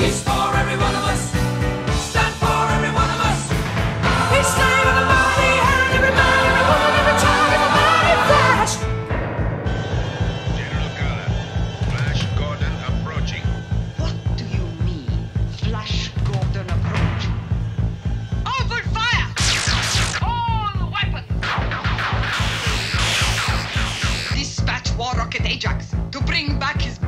He's for every one of us. Stand for every one of us. He's every man, every woman, every child, flash. General Flash Gordon approaching. What do you mean, Flash Gordon approaching? Open fire! All weapons! Dispatch War Rocket Ajax to bring back his